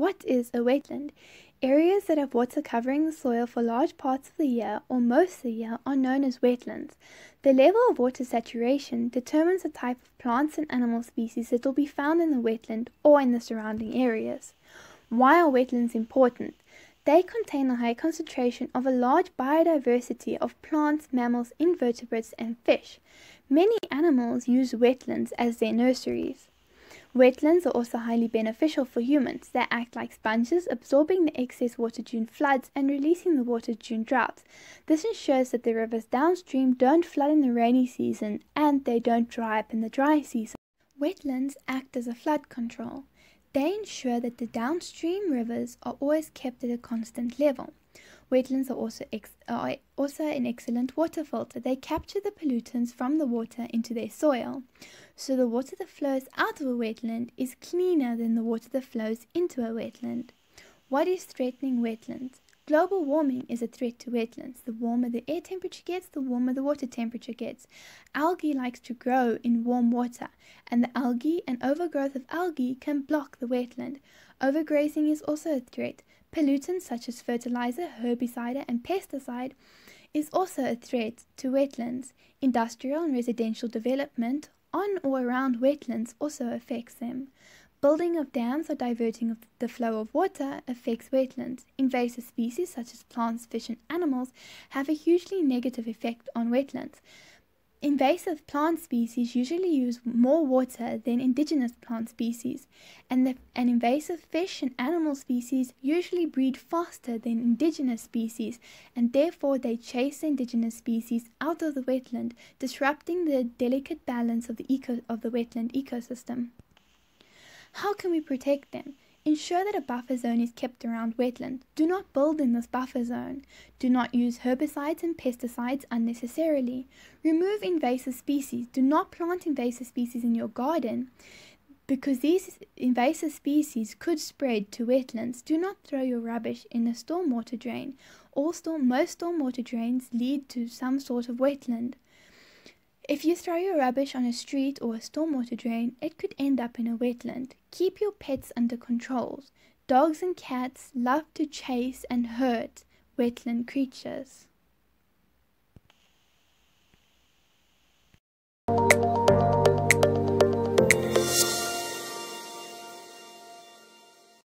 What is a wetland? Areas that have water covering the soil for large parts of the year or most of the year are known as wetlands. The level of water saturation determines the type of plants and animal species that will be found in the wetland or in the surrounding areas. Why are wetlands important? They contain a high concentration of a large biodiversity of plants, mammals, invertebrates, and fish. Many animals use wetlands as their nurseries. Wetlands are also highly beneficial for humans. They act like sponges, absorbing the excess water during floods and releasing the water during droughts. This ensures that the rivers downstream don't flood in the rainy season and they don't dry up in the dry season. Wetlands act as a flood control. They ensure that the downstream rivers are always kept at a constant level. Wetlands are also, are also an excellent water filter. They capture the pollutants from the water into their soil. So the water that flows out of a wetland is cleaner than the water that flows into a wetland. What is threatening wetlands? Global warming is a threat to wetlands. The warmer the air temperature gets, the warmer the water temperature gets. Algae likes to grow in warm water, and the algae and overgrowth of algae can block the wetland. Overgrazing is also a threat. Pollutants such as fertilizer, herbicide, and pesticide is also a threat to wetlands. Industrial and residential development on or around wetlands also affects them. Building of dams or diverting of the flow of water affects wetlands. Invasive species such as plants, fish, and animals have a hugely negative effect on wetlands. Invasive plant species usually use more water than indigenous plant species, and, the, and invasive fish and animal species usually breed faster than indigenous species, and therefore they chase indigenous species out of the wetland, disrupting the delicate balance of the, eco, of the wetland ecosystem. How can we protect them? Ensure that a buffer zone is kept around wetland. Do not build in this buffer zone. Do not use herbicides and pesticides unnecessarily. Remove invasive species. Do not plant invasive species in your garden because these invasive species could spread to wetlands. Do not throw your rubbish in a stormwater drain. All storm, most stormwater drains lead to some sort of wetland. If you throw your rubbish on a street or a stormwater drain, it could end up in a wetland. Keep your pets under control. Dogs and cats love to chase and hurt wetland creatures.